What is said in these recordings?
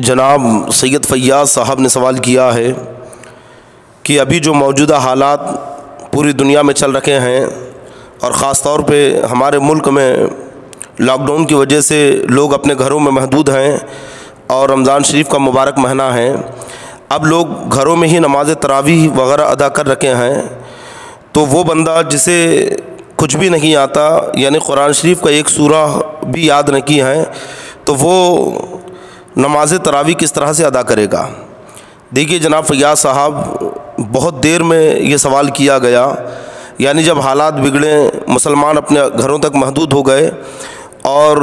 जनाब सैयद फैयाज साहब ने सवाल किया है कि अभी जो मौजूदा हालात पूरी दुनिया में चल रखे हैं और ख़ास तौर पे हमारे मुल्क में लॉकडाउन की वजह से लोग अपने घरों में महदूद हैं और रमज़ान शरीफ का मुबारक महीना है, अब लोग घरों में ही नमाज़ तरावी वगैरह अदा कर रखे हैं तो वो बंदा जिसे कुछ भी नहीं आता, यानी कुरान शरीफ का एक सूरा भी याद नहीं है तो वो नमाज़ तरावी किस तरह से अदा करेगा? देखिए जनाब फैयाज साहब, बहुत देर में ये सवाल किया गया। यानी जब हालात बिगड़े, मुसलमान अपने घरों तक महदूद हो गए और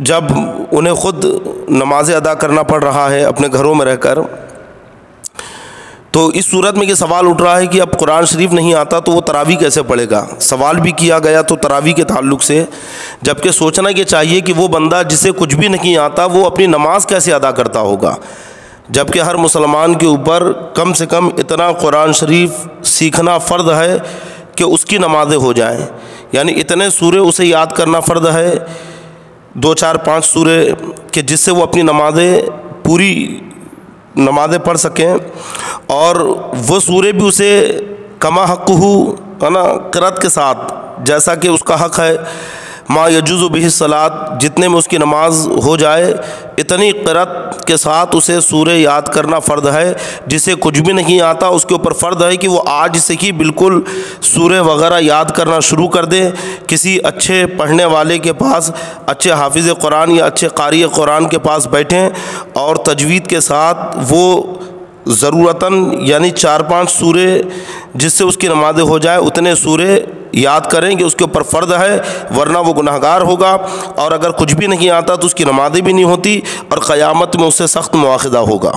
जब उन्हें ख़ुद नमाज़ अदा करना पड़ रहा है अपने घरों में रहकर तो इस सूरत में ये सवाल उठ रहा है कि अब कुरान शरीफ नहीं आता तो वो तरावी कैसे पढ़ेगा? सवाल भी किया गया तो तरावी के ताल्लुक से, जबकि सोचना ये चाहिए कि वो बंदा जिसे कुछ भी नहीं आता, वो अपनी नमाज़ कैसे अदा करता होगा? जबकि हर मुसलमान के ऊपर कम से कम इतना कुरान शरीफ सीखना फ़र्द है कि उसकी नमाज़ें हो जाएँ। यानी इतने सूर्य उसे याद करना फ़र्द है, दो चार पाँच सूर्य कि जिससे वो अपनी नमाज़ें पूरी नमाज़ें पढ़ सकें, और वो सूर्य भी उसे कमा हक हो है ना, करत के साथ, जैसा कि उसका हक है। माँ यजुज़ भी सलात, जितने में उसकी नमाज़ हो जाए, इतनी करत के साथ उसे सूर्य याद करना फ़र्द है। जिसे कुछ भी नहीं आता, उसके ऊपर फ़र्द है कि वो आज से ही बिल्कुल सूर्य वगैरह याद करना शुरू कर दे। किसी अच्छे पढ़ने वाले के पास, अच्छे हाफिज़ कुरान या अच्छे कारी कुरान के पास बैठें और तजवीद के साथ वो ज़रूरता यानी चार पाँच सूर्य जिससे उसकी नमाज़ें हो जाए, उतने सूर्य याद करें कि उसके ऊपर फ़र्द है, वरना वो गुनाहगार होगा। और अगर कुछ भी नहीं आता तो उसकी नमाज़ें भी नहीं होती और क़यामत में उससे सख्त मुआदा होगा।